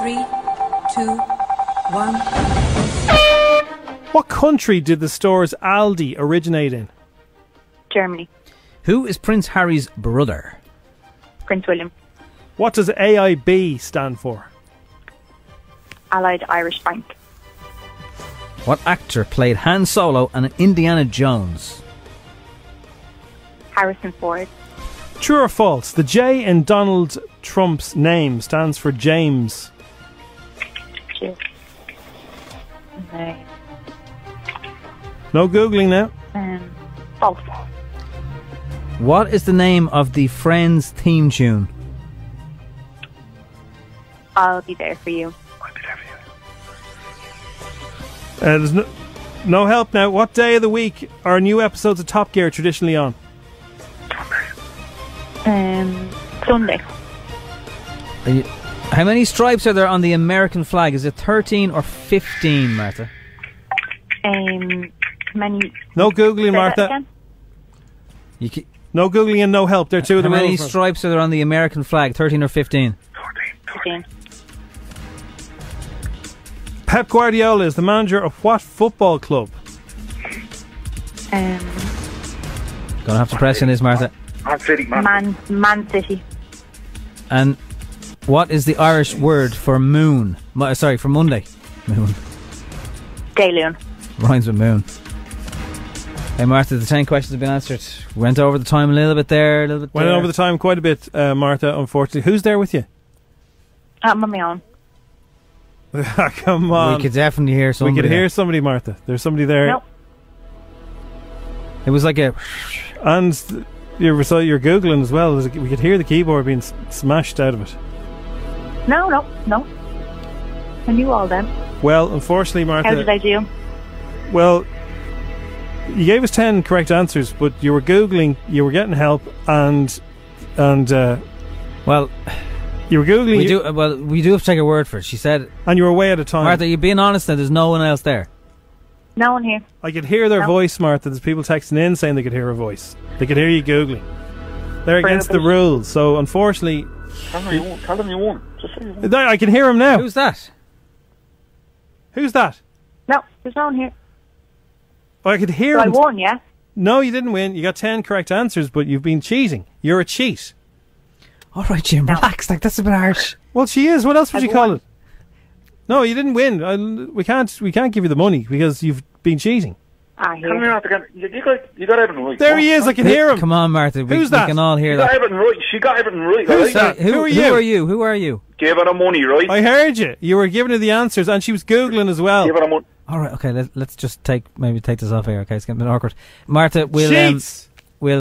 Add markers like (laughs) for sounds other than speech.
Three, two, one. What country did the stores Aldi originate in? Germany. Who is Prince Harry's brother? Prince William. What does AIB stand for? Allied Irish Bank. What actor played Han Solo and Indiana Jones? Harrison Ford. True or false? The J in Donald Trump's name stands for James. Cheers. No. No googling now. Um, false. What is the name of the Friends theme tune? I'll be there for you. Uh, there's no, no help now. What day of the week are new episodes of Top Gear traditionally on? Um, Sunday. Are you- how many stripes are there on the American flag? Is it 13 or 15, Martha? Um, many. No googling, Martha. You ke- No googling and no help. They're two of how many rules. stripes are there on the American flag? 13 or 15? Fifteen. Pep Guardiola is the manager of what football club? Um, Gonna have to press in this, Martha. Man City, man. Man, Man City. And what is the Irish word for moon? Mo- sorry, for Monday. Moon. Dayloon. Rhymes with moon. Hey, Martha, the 10 questions have been answered. Went over the time a little bit there, a little bit Went there. over the time quite a bit, uh, Martha. Unfortunately, who's there with you? I'm on my own. (laughs) Come on. We could definitely hear We somebody. could hear there. somebody, Martha. There's somebody there. Nope. It was like a. And you're, so you're googling as well. There's We could hear the keyboard being smashed out of it. No, no, no. I knew all them. Well, unfortunately, Martha. How did I do? Well, you gave us ten correct answers, but you were googling, you were getting help, and and uh, well, you were googling. We you- do well. We do have to take her word for it. She said, and you were way at a time. Martha, you're being honest now. There's no one else there. No one here. I could hear their No. voice, Martha. There's people texting in saying they could hear her voice. They could hear you googling. They're Fair against the rules, so unfortunately, Tell them you won. Tell them you won. Just say you won. I can hear him now. Who's that? Who's that? No, there's no one here. Oh, I could hear So I him. won, yeah? No, you didn't win. You got ten correct answers, but you've been cheating. You're a cheat. All right, Jim, relax. Like that's a bit harsh. Well, she is. What else would I've you call it? No, you didn't win. I, we can't. We can't give you the money because you've been cheating. Ah, Tell me here. not again. You, you got, you got everything right. There he is. I can hear him. Come on, Martha. We, Who's we that? can all hear You got that. everything right. She got everything right. Who's right? that? Who, Who are Who you? are you? Who are you? Gave her the money, right? I heard you. You were giving her the answers, and she was googling as well. Gave her the money. All right, okay. Let, let's just take maybe take this off here. Okay, it's getting a bit awkward. Martha, we'll um, Cheats.